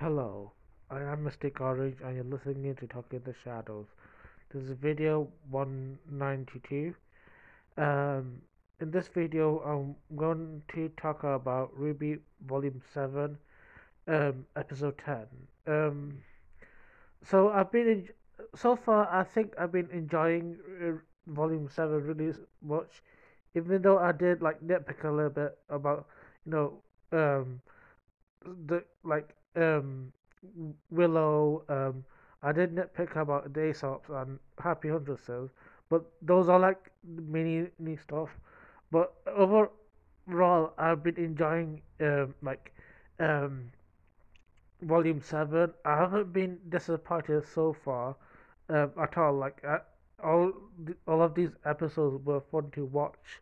Hello, I am Mystic Orange and you're listening to Talking in the Shadows. This is video 192. Um, in this video, I'm going to talk about RWBY Volume 7, um, Episode 10. Um, so I've been, en- so far, I think I've been enjoying uh, Volume 7 really much, even though I did like nitpick a little bit about, you know, um, the like um Willow. Um, I did nitpick about the Ace Ops and Happy Huntresses, but those are like mini mini stuff. But overall, I've been enjoying um like um Volume Seven. I haven't been disappointed so far um, at all. Like uh, all all of these episodes were fun to watch.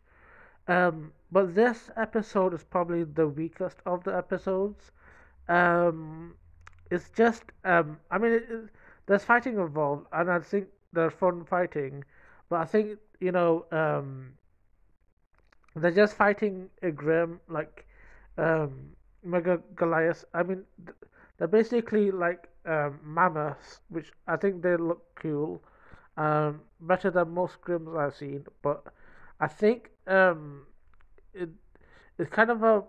Um, but this episode is probably the weakest of the episodes. Um, it's just um, I mean, it, it, there's fighting involved, and I think there's fun fighting, but I think you know um, they're just fighting a Grimm like um, Mega Goliath. I mean, they're basically like um, mammoths, which I think they look cool, um, better than most Grimms I've seen. But I think um, it it's kind of a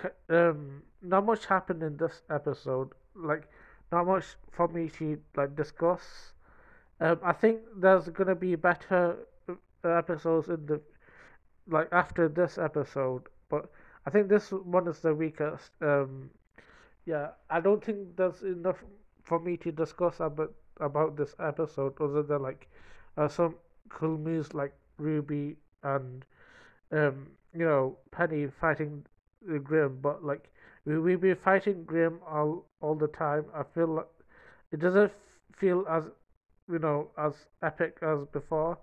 ki- um, not much happened in this episode. Like, not much for me to like discuss. Um, I think there's gonna be better uh, episodes in the like after this episode, but I think this one is the weakest. Um, yeah, I don't think there's enough for me to discuss about about this episode other than like uh, some cool moves like Ruby and um, you know, Penny fighting the Grimm, but like we we be fighting Grimm all all the time. I feel like it doesn't feel as you know as epic as before.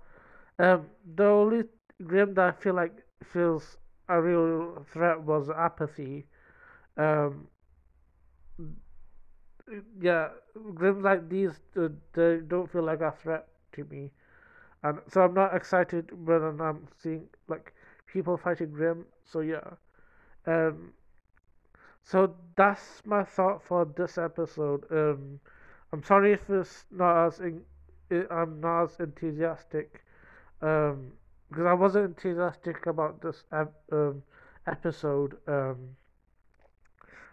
Um, the only Grimm that I feel like feels a real threat was Apathy. Um, yeah, Grimms like these they don't feel like a threat to me, and so I'm not excited when I'm seeing like people fighting Grimm. So yeah. Um, So that's my thought for this episode. Um, I'm sorry if it's not as in, I'm not as enthusiastic. Um, because I wasn't enthusiastic about this ep- um episode. Um,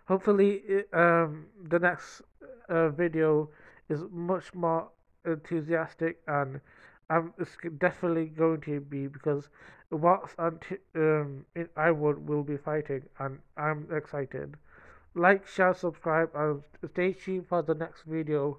hopefully, um, the next uh, video is much more enthusiastic and um, it's definitely going to be because what's anti- um in I would will be fighting and I'm excited. Like, share, subscribe, and stay tuned for the next video.